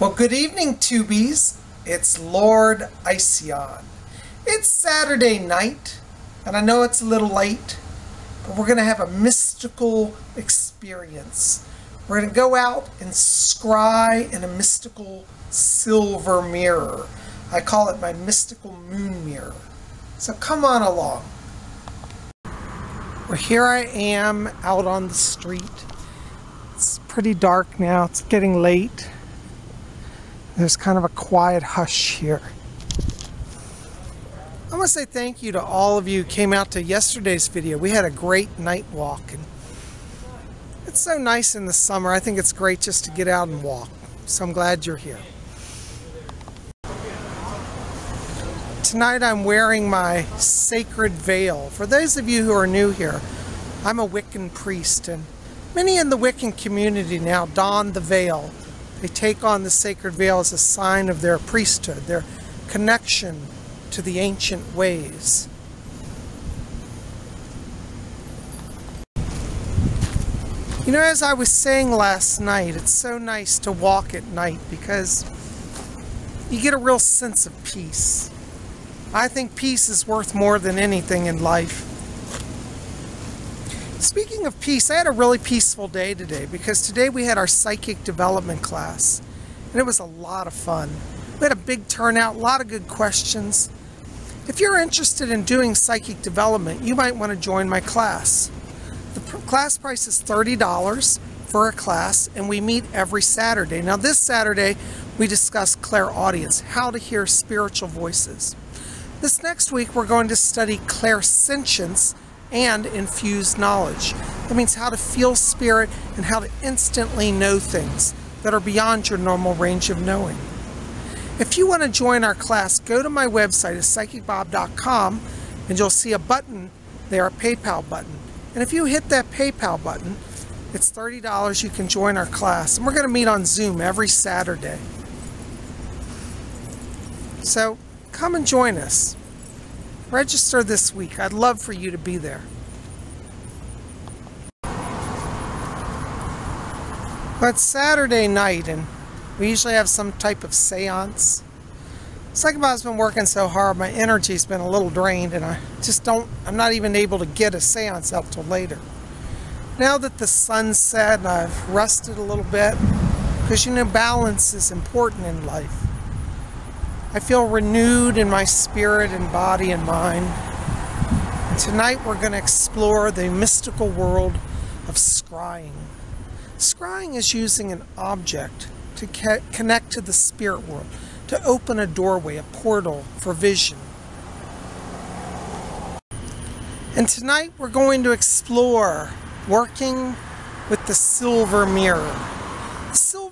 Well, good evening, Tubies. It's Lord Ision. It's Saturday night, and I know it's a little late, but we're going to have a mystical experience. We're going to go out and scry in a mystical silver mirror. I call it my mystical moon mirror. So come on along. Well, here I am out on the street. It's pretty dark now. It's getting late. There's kind of a quiet hush here. I want to say thank you to all of you who came out to yesterday's video. We had a great night walk and it's so nice in the summer. I think it's great just to get out and walk. So I'm glad you're here. Tonight I'm wearing my sacred veil. For those of you who are new here, I'm a Wiccan priest and many in the Wiccan community now don the veil they take on the sacred veil as a sign of their priesthood, their connection to the ancient ways. You know, as I was saying last night, it's so nice to walk at night because you get a real sense of peace. I think peace is worth more than anything in life. Speaking of peace, I had a really peaceful day today because today we had our psychic development class and it was a lot of fun. We had a big turnout, a lot of good questions. If you're interested in doing psychic development, you might want to join my class. The class price is $30 for a class and we meet every Saturday. Now this Saturday we discuss clairaudience, how to hear spiritual voices. This next week we're going to study clairsentience and infused knowledge. That means how to feel spirit and how to instantly know things that are beyond your normal range of knowing. If you want to join our class, go to my website at psychicbob.com and you'll see a button there, a PayPal button. And if you hit that PayPal button, it's $30. You can join our class. And we're going to meet on Zoom every Saturday. So come and join us. Register this week. I'd love for you to be there. But Saturday night, and we usually have some type of seance. Bob's been working so hard, my energy's been a little drained, and I just don't, I'm not even able to get a seance out till later. Now that the sun's set and I've rested a little bit, because you know, balance is important in life. I feel renewed in my spirit and body and mind. And tonight we're going to explore the mystical world of scrying. Scrying is using an object to connect to the spirit world, to open a doorway, a portal for vision. And tonight we're going to explore working with the silver mirror.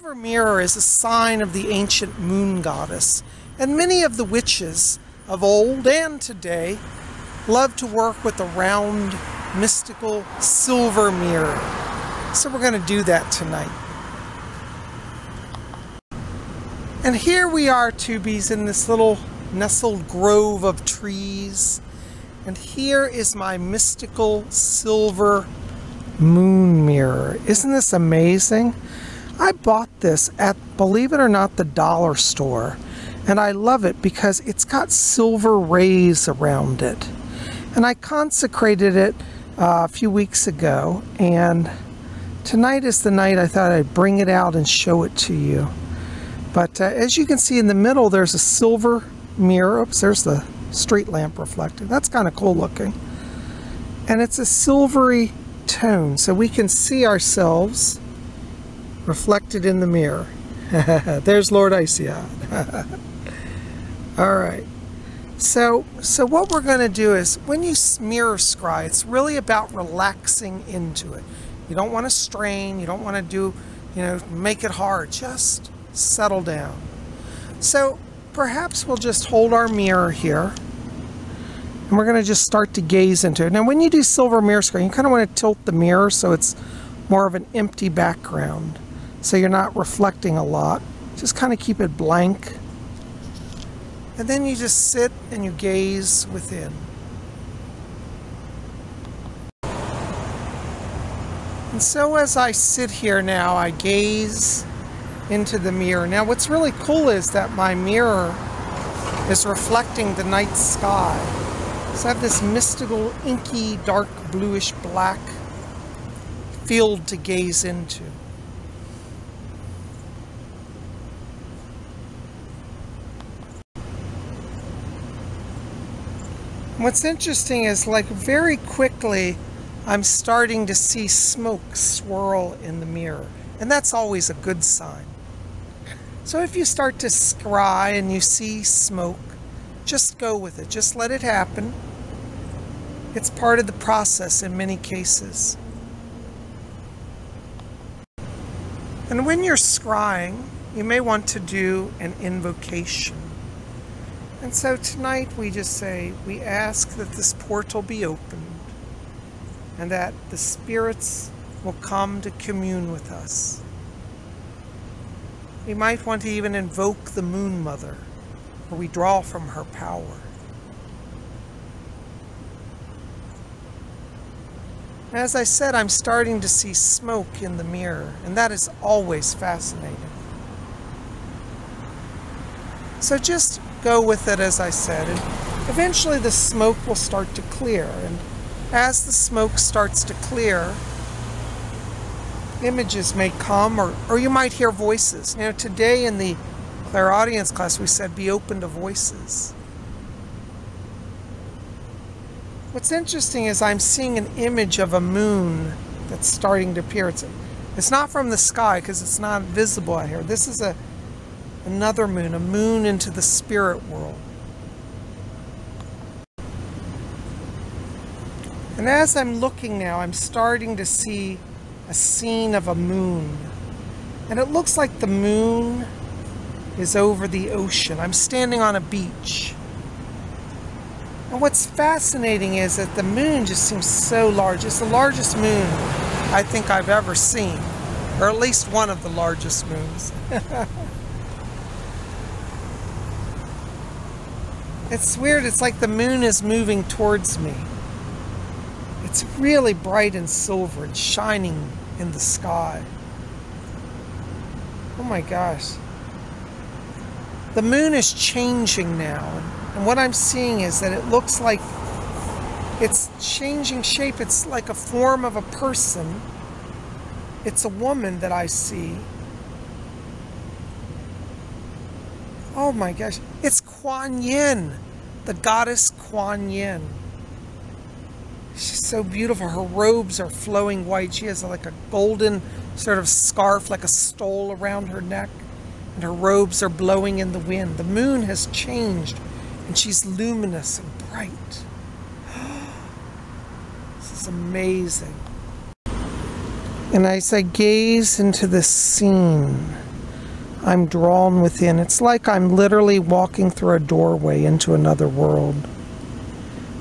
The silver mirror is a sign of the ancient moon goddess and many of the witches of old and today love to work with a round, mystical silver mirror. So we're going to do that tonight. And here we are, Tubies, in this little nestled grove of trees. And here is my mystical silver moon mirror. Isn't this amazing? I bought this at, believe it or not, the dollar store. And I love it because it's got silver rays around it. And I consecrated it uh, a few weeks ago. And tonight is the night I thought I'd bring it out and show it to you. But uh, as you can see in the middle, there's a silver mirror. Oops, there's the street lamp reflected. That's kind of cool looking. And it's a silvery tone, so we can see ourselves reflected in the mirror. There's Lord Ision. All right. So, so what we're going to do is when you mirror scry, it's really about relaxing into it. You don't want to strain. You don't want to do, you know, make it hard. Just settle down. So perhaps we'll just hold our mirror here and we're going to just start to gaze into it. Now when you do silver mirror scry, you kind of want to tilt the mirror so it's more of an empty background so you're not reflecting a lot. Just kind of keep it blank. And then you just sit and you gaze within. And so as I sit here now, I gaze into the mirror. Now, what's really cool is that my mirror is reflecting the night sky. So I have this mystical, inky, dark, bluish black field to gaze into. What's interesting is like very quickly I'm starting to see smoke swirl in the mirror. And that's always a good sign. So if you start to scry and you see smoke, just go with it. Just let it happen. It's part of the process in many cases. And when you're scrying, you may want to do an invocation. And so tonight we just say, we ask that this portal be opened and that the spirits will come to commune with us. We might want to even invoke the Moon Mother, where we draw from her power. As I said, I'm starting to see smoke in the mirror, and that is always fascinating. So just go with it as I said, and eventually the smoke will start to clear, and as the smoke starts to clear, images may come, or, or you might hear voices. You know, today in the clairaudience class, we said be open to voices. What's interesting is I'm seeing an image of a moon that's starting to appear. It's, it's not from the sky because it's not visible out here. This is a another moon, a moon into the spirit world. And as I'm looking now, I'm starting to see a scene of a moon. And it looks like the moon is over the ocean. I'm standing on a beach. And what's fascinating is that the moon just seems so large. It's the largest moon I think I've ever seen, or at least one of the largest moons. it's weird. It's like the moon is moving towards me. It's really bright and silver and shining in the sky. Oh my gosh. The moon is changing now. And what I'm seeing is that it looks like it's changing shape. It's like a form of a person. It's a woman that I see. Oh my gosh. It's Kuan Yin, the goddess Kuan Yin. She's so beautiful. Her robes are flowing white. She has like a golden sort of scarf, like a stole around her neck. And her robes are blowing in the wind. The moon has changed and she's luminous and bright. This is amazing. And as I gaze into this scene, I'm drawn within. It's like I'm literally walking through a doorway into another world.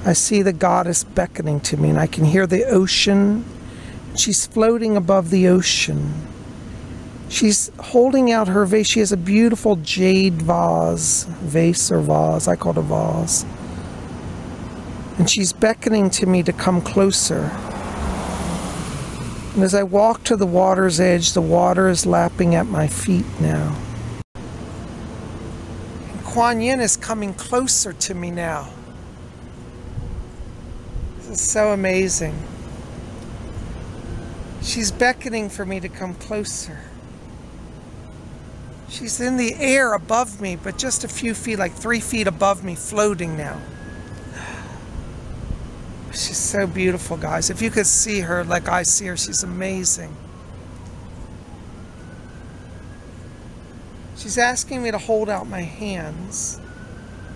I see the goddess beckoning to me, and I can hear the ocean. She's floating above the ocean. She's holding out her vase. She has a beautiful jade vase, vase or vase. I call it a vase. And she's beckoning to me to come closer. And as I walk to the water's edge, the water is lapping at my feet now. Kuan Yin is coming closer to me now. This is so amazing. She's beckoning for me to come closer. She's in the air above me, but just a few feet, like three feet above me, floating now. She's so beautiful, guys. If you could see her like I see her, she's amazing. She's asking me to hold out my hands.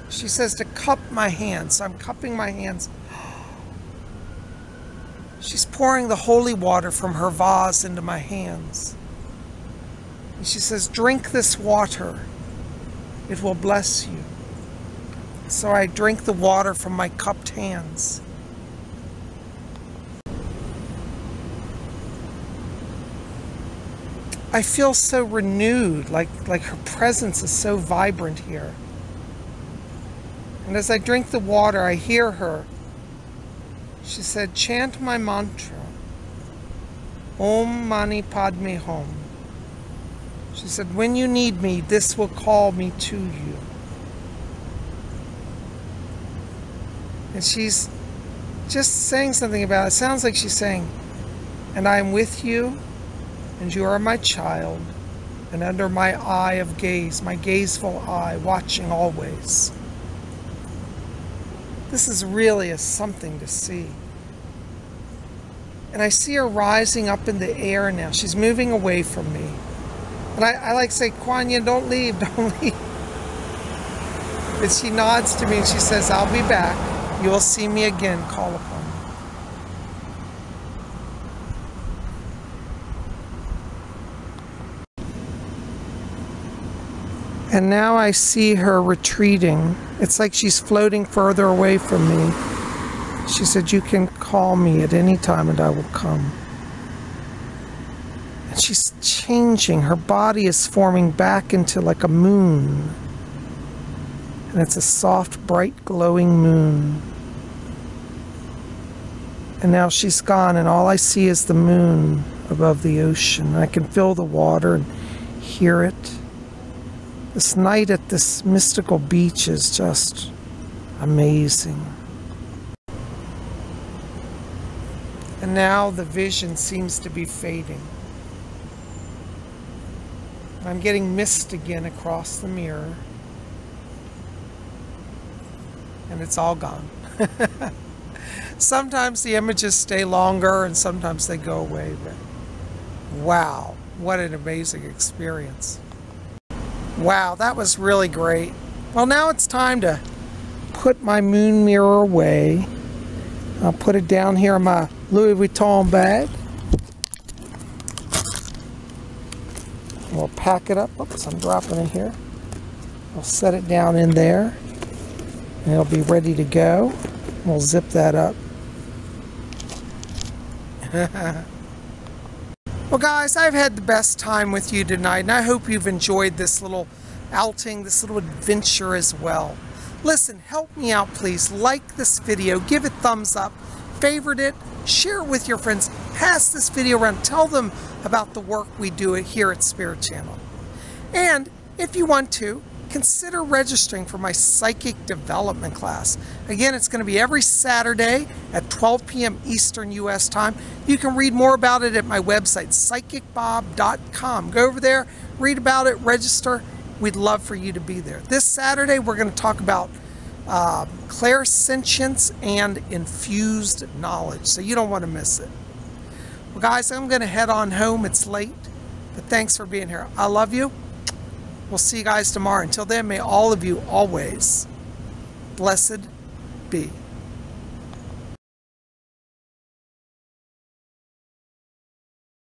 She says to cup my hands. So I'm cupping my hands She's pouring the holy water from her vase into my hands. And she says, Drink this water, it will bless you. So I drink the water from my cupped hands. I feel so renewed, like, like her presence is so vibrant here. And as I drink the water, I hear her she said, chant my mantra. Om Mani Padme Hum. She said, When you need me, this will call me to you. And she's just saying something about it. it. Sounds like she's saying, And I am with you, and you are my child, and under my eye of gaze, my gazeful eye, watching always. This is really a something to see. And I see her rising up in the air now. She's moving away from me. And I, I like say, Kuan Yin, don't leave, don't leave. But she nods to me and she says, I'll be back. You will see me again. Call upon me. And now I see her retreating. It's like she's floating further away from me. She said, You can call me at any time and I will come. And she's changing. Her body is forming back into like a moon. And it's a soft, bright, glowing moon. And now she's gone, and all I see is the moon above the ocean. I can feel the water and hear it. This night at this mystical beach is just amazing. And now the vision seems to be fading. I'm getting mist again across the mirror. And it's all gone. sometimes the images stay longer and sometimes they go away. But wow, what an amazing experience. Wow, that was really great. Well, now it's time to put my moon mirror away. I'll put it down here in my Louis Vuitton bag. We'll pack it up. Oops, I'm dropping it here. I'll set it down in there. And it'll be ready to go. We'll zip that up. Well, guys, I've had the best time with you tonight, and I hope you've enjoyed this little outing, this little adventure as well. Listen, help me out, please. Like this video, give it thumbs up, favorite it, share it with your friends, pass this video around, tell them about the work we do here at Spirit Channel. And if you want to, consider registering for my psychic development class. Again, it's going to be every Saturday at 12 p.m. Eastern U.S. time. You can read more about it at my website, psychicbob.com. Go over there, read about it, register. We'd love for you to be there. This Saturday, we're going to talk about uh, clairsentience and infused knowledge, so you don't want to miss it. Well, guys, I'm going to head on home. It's late, but thanks for being here. I love you. We'll see you guys tomorrow. Until then, may all of you always blessed be.